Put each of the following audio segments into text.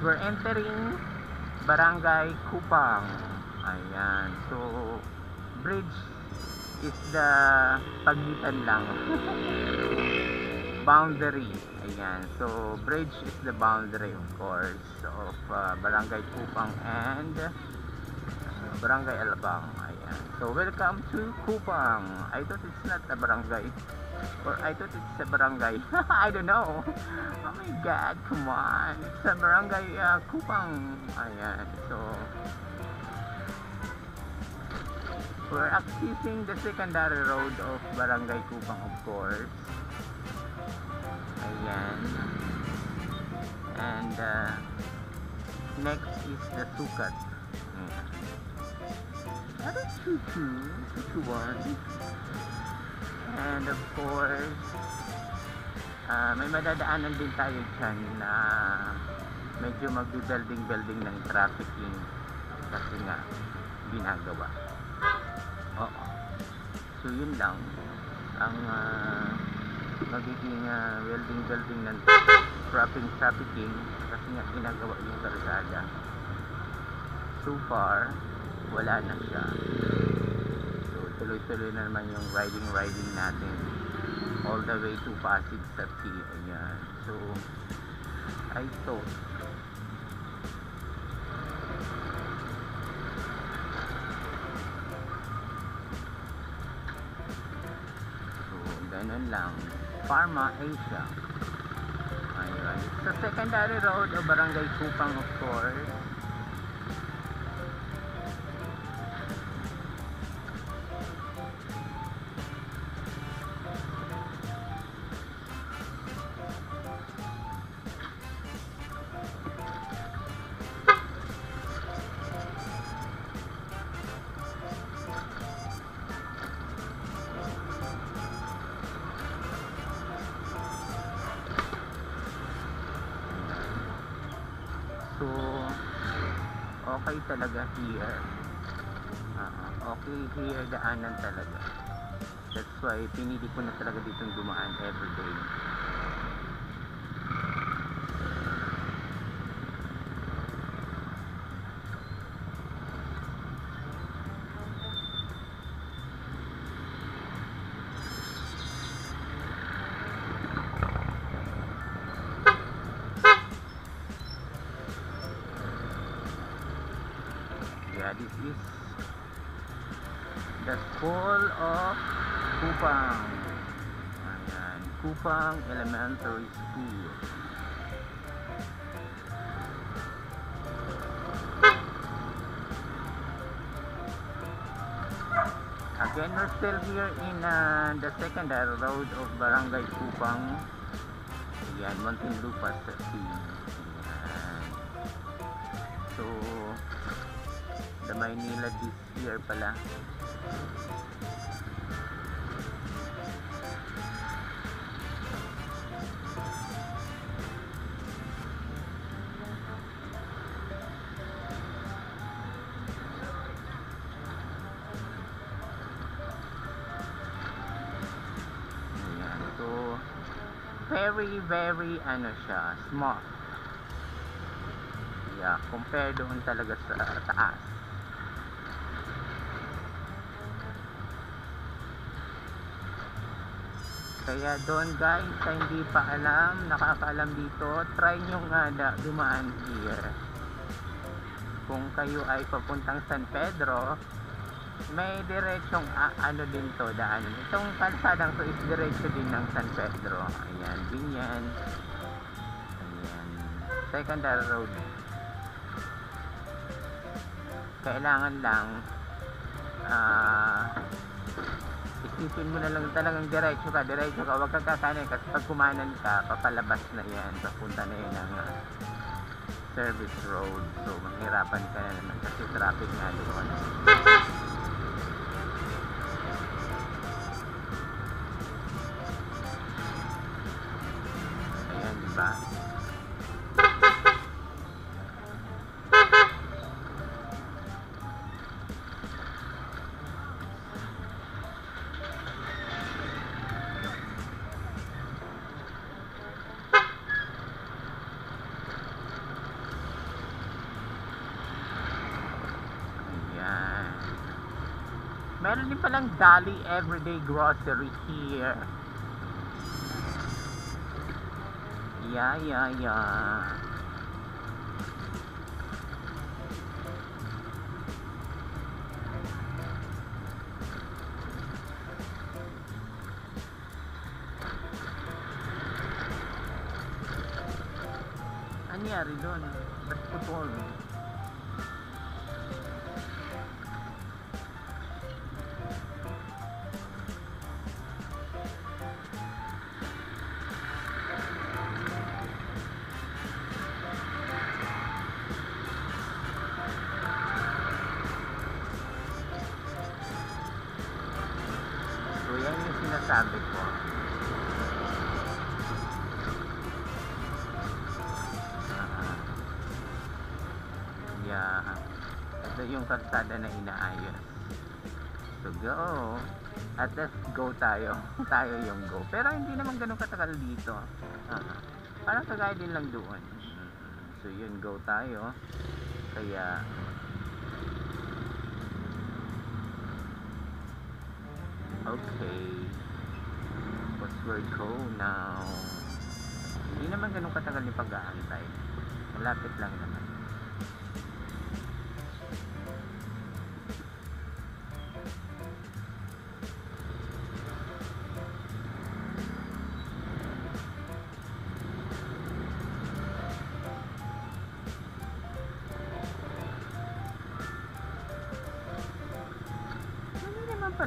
we're entering Barangay Kupang. Ayan. So bridge is the pagitan lang. Boundary. Ayan. So bridge is the boundary of course of uh, Barangay Kupang and uh, Barangay Alabang. Ayan. So welcome to Kupang. I thought it's not a barangay or I thought it's a barangay I don't know. Oh my god come on. It's a barangay uh, Kupang. Ayan so. We're accessing the secondary road of Barangay Kupang of course. Ayan. And uh, next is the Sukat ayan. Chuchu one. And of course, ah, may madadaanan din tayo dyan na medyo magbi-building-building ng trafficking kasi nga ginagawa. Oo. So yun lang ang ah, magiging ah, welding-building ng trafficking trafficking kasi nga ginagawa yung kalsada. So far, wala na siya. Tuloy-tuloy na naman yung riding-riding natin all the way to Pasig T. Ayan. So, I thought So, ganun lang. Pharma Asia. Ayun. Sa secondary road o Barangay Kupang of course. Okay talaga here. Ah, okay here, daanan talaga. That's why, pinili ko na talaga dito dumaan everyday. Yeah, this is the school of Kupang. Ayan, Kupang Elementary School. Again, we're still here in uh, the secondary road of Barangay Kupang. Ayan, Muntinlupa sa Ayan. So, Maynila this year pala. Very, very, ano siya, small. Yeah, compare doon talaga sa taas. Kaya doon guys, sa hindi pa alam, nakakaalam dito, try nyo nga na dumaan here. Kung kayo ay papuntang San Pedro, may diretsong a- ano din to, daan. Itong kalsadang to is diretso din ng San Pedro. Ayan, Binyan. Ayan, secondary road. Kailangan lang ah isipin mo na lang talagang diretso ka, diretso ka, huwag kang kakanin kasi pag kumanan ka, papalabas na yan, papunta na yan ng ah, service road. So, mahirapan ka na naman kasi traffic nga doon. Ayan, di meron din palang Dali Everyday Grocery here. Yeah, yeah, yeah. Ano nangyari doon? Ba't putol? So yeah. Ito yung kalsada na inaayos. So go. At let's go tayo. tayo yung go. Pero hindi naman ganun katagal dito. Ah, parang kagaya din lang doon. Mm, So yun, go tayo. Kaya Okay. What's word go now? Hindi naman ganun katagal yung pag-aantay. Malapit lang naman.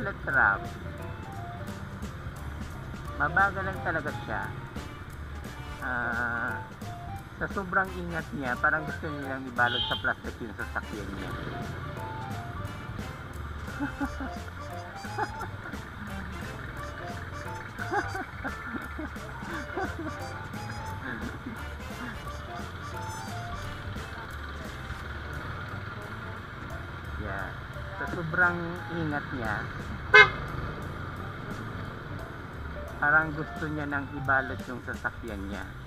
Pala traffic. Mabagal lang talaga siya. Ah, sa sobrang ingat niya, parang gusto nilang ibalot sa plastic yung sasakyan niya. yeah. Sa sobrang ingat niya, parang gusto niya nang ibalot yung sasakyan niya.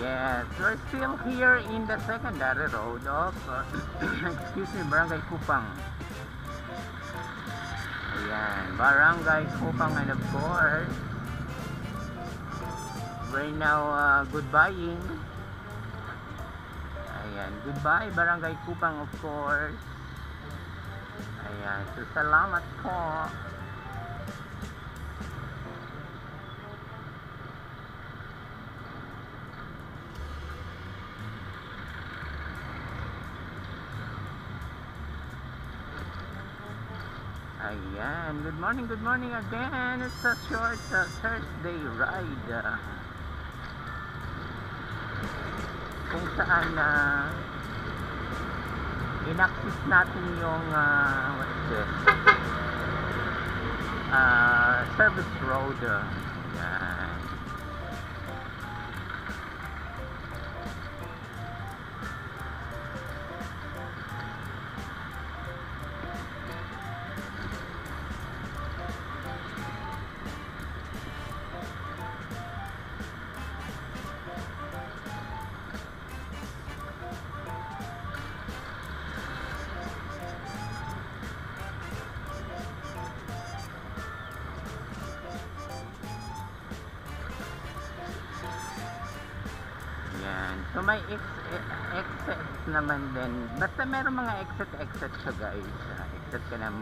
Yes, we're still here in the secondary road of, uh, excuse me, Barangay Kupang. Ayan, Barangay Kupang and of course, we're now uh, goodbying. Ayan, goodbye Barangay Kupang of course. Ayan, so salamat po. Ayan, good morning, good morning again. It's a short uh, Thursday ride. uh, kung saan na inaccess natin yung uh, what's this? Uh, service road. Uh, So may ex exit naman din. Basta meron mga exit-exit siya guys. Ah, Exit ka na